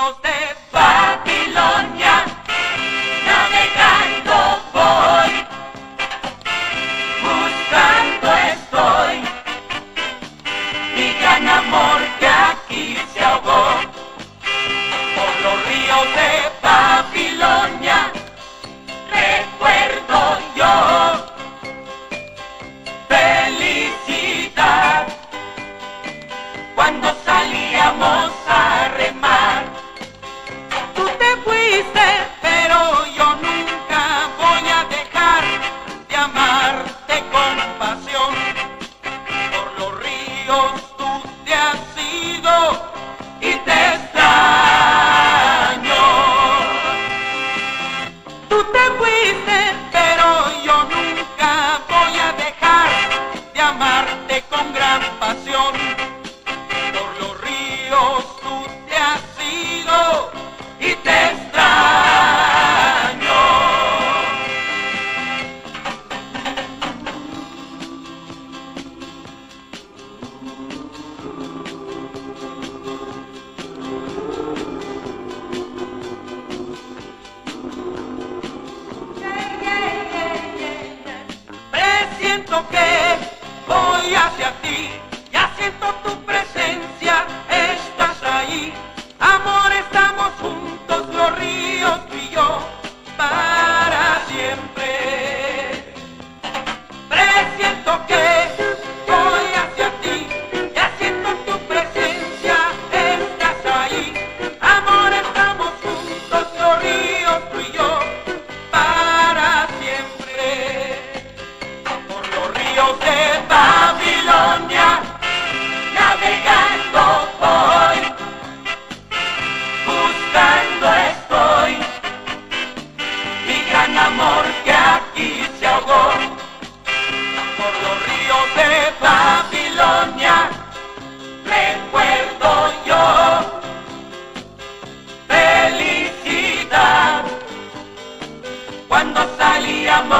los de amarte con gran pasión. Por los ríos tú te has ido y te extraño. Presiento que De Babilonia, navegando voy, buscando estoy, mi gran amor que aquí se ahogó. Por los ríos de Babilonia, recuerdo yo, felicidad, cuando salíamos.